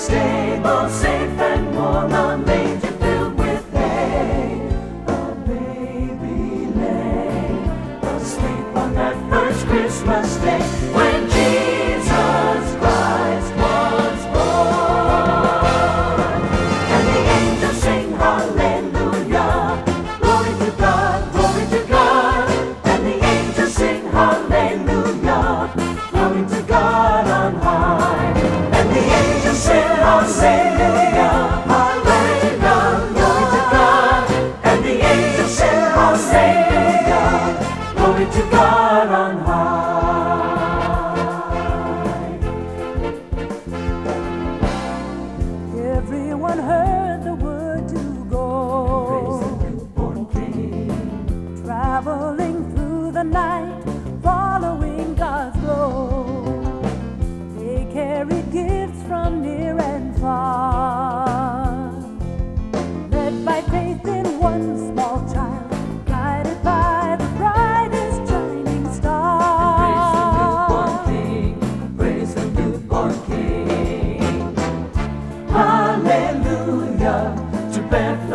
stable, safe and warm, a manger filled with hay. A baby lay asleep on that first Christmas day. from near and far. Led by faith in one small child, guided by the brightest shining star. Praise the newborn King, praise the newborn King. Hallelujah to Bethlehem.